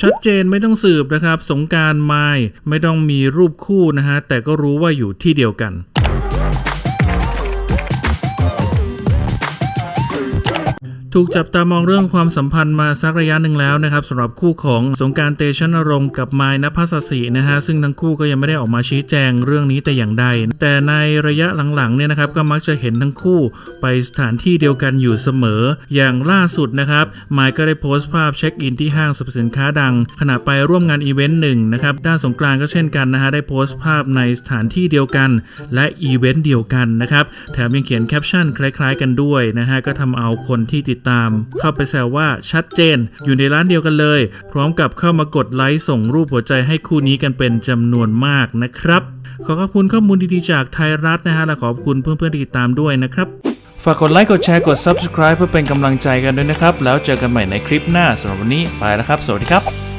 ชัดเจนไม่ต้องสืบนะครับ สงการไม่ไม่ต้องมีรูปคู่นะฮะแต่ก็รู้ว่าอยู่ที่เดียวกัน ถูกจับตามองเรื่องความสัมพันธ์มาสักระยะหนึ่งแล้วนะครับสำหรับคู่ของสงการเตชะนรงค์กับไมายนภัสสีนะฮะซึ่งทั้งคู่ก็ยังไม่ได้ออกมาชี้แจงเรื่องนี้แต่อย่างใด แต่ในระยะหลังๆเนี่ยนะครับก็มักจะเห็นทั้งคู่ไปสถานที่เดียวกันอยู่เสมอ อย่างล่าสุดนะครับมายด์ก็ได้โพสต์ภาพเช็คอินที่ห้างสรรพสินค้าดัง ขณะไปร่วมงานอีเวนต์หนึ่งนะครับด้านสงกรานต์ก็เช่นกันนะฮะได้โพสต์ภาพในสถานที่เดียวกัน และอีเวนต์เดียวกันนะครับแถมยังเขียนแคปชั่นคล้าย ๆ กันด้วยนะฮะก็ทำเอาคนที่ติดตาม เข้าไปแซวว่าชัดเจน อยู่ในร้านเดียวกันเลย พร้อมกับเข้ามากดไลค์ส่งรูปหัวใจให้คู่นี้กันเป็นจำนวนมากนะครับ ขอขอบคุณข้อมูลดีๆจากไทยรัฐนะฮะและขอบคุณเพื่อนๆที่ติดตามด้วยนะครับ ฝากกดไลค์กดแชร์กด Subscribe เพื่อเป็นกำลังใจกันด้วยนะครับ แล้วเจอกันใหม่ในคลิปหน้าสำหรับวันนี้ไปแล้วครับ สวัสดีครับ